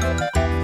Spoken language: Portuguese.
Música